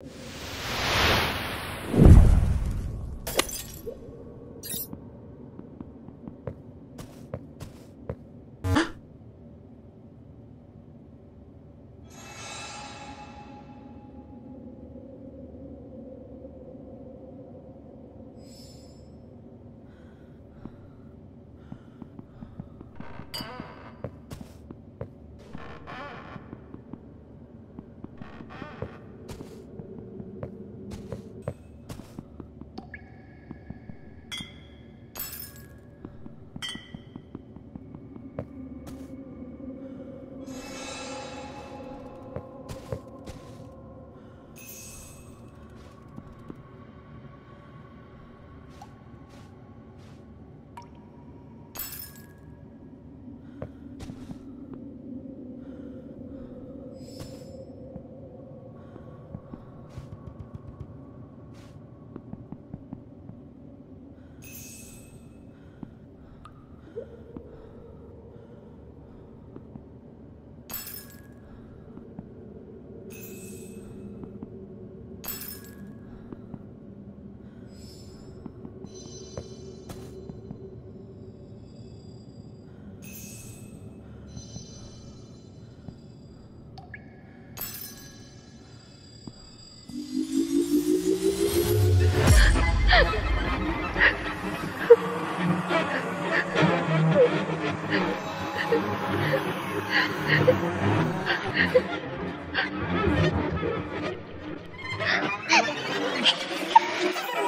you changed.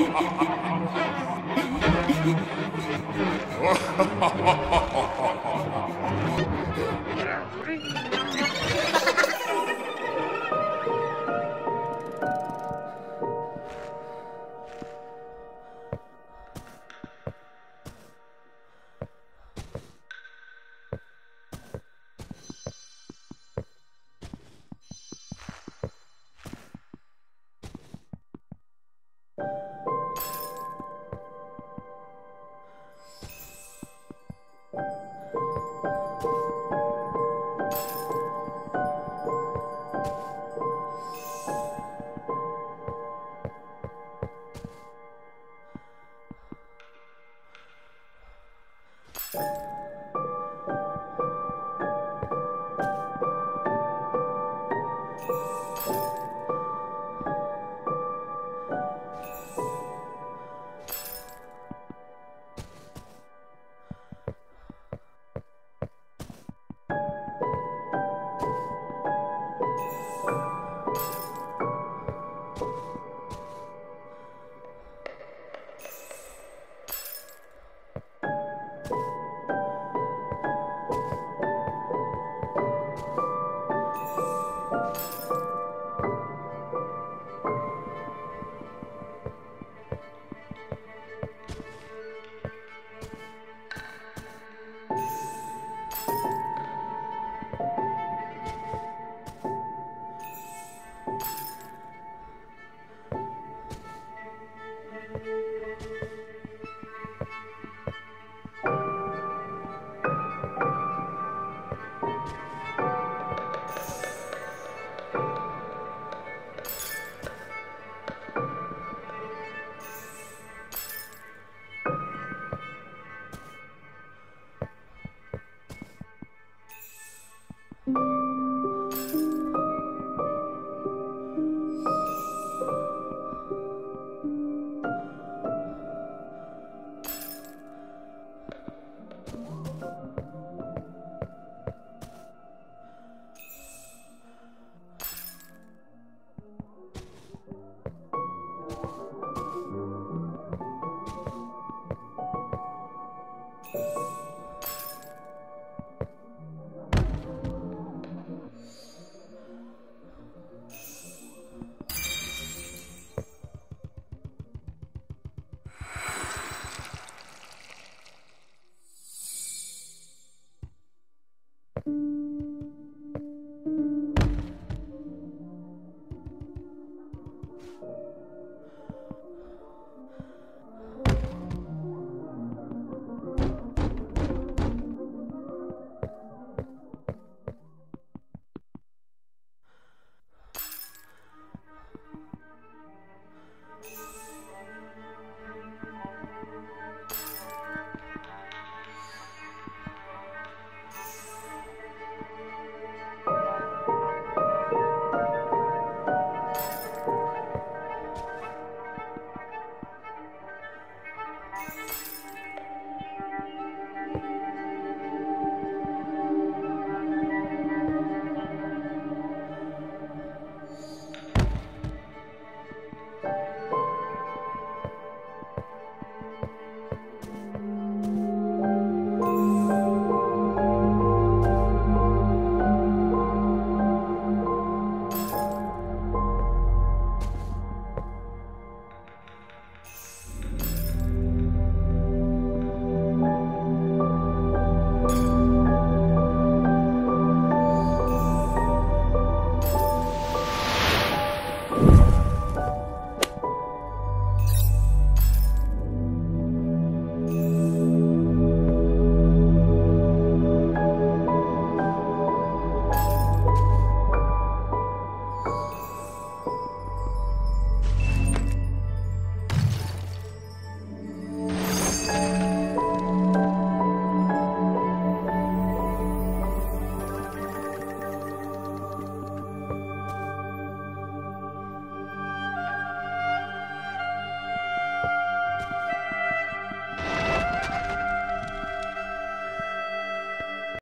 Ha ha ha ha! ha!